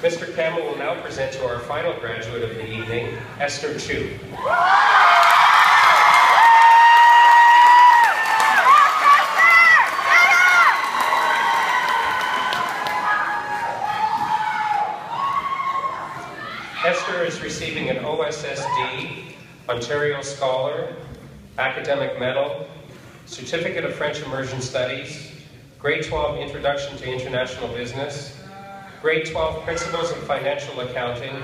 Mr. Campbell will now present to our final graduate of the evening, Esther Chew. Esther is receiving an OSSD, Ontario Scholar, Academic Medal, Certificate of French Immersion Studies, Grade 12 Introduction to International Business, Grade 12 Principles of Financial Accounting,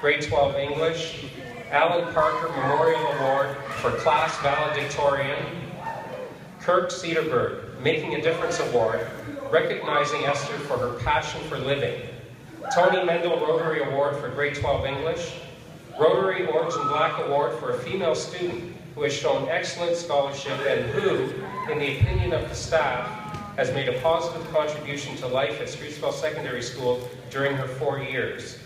Grade 12 English, Alan Parker Memorial Award for Class Valedictorian, Kirk Cedarberg Making a Difference Award, recognizing Esther for her passion for living, Tony Mendel Rotary Award for Grade 12 English, Rotary Orange and Black Award for a female student who has shown excellent scholarship and who, in the opinion of the staff, has made a positive contribution to life at Streetsville Secondary School during her four years.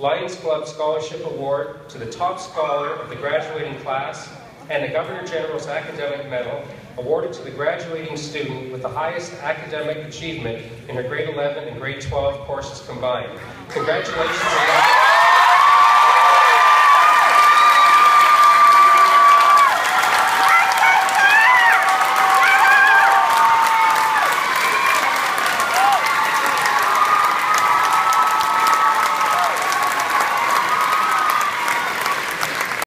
Lions Club Scholarship Award to the top scholar of the graduating class, and the Governor General's Academic Medal awarded to the graduating student with the highest academic achievement in her grade 11 and grade 12 courses combined. Congratulations.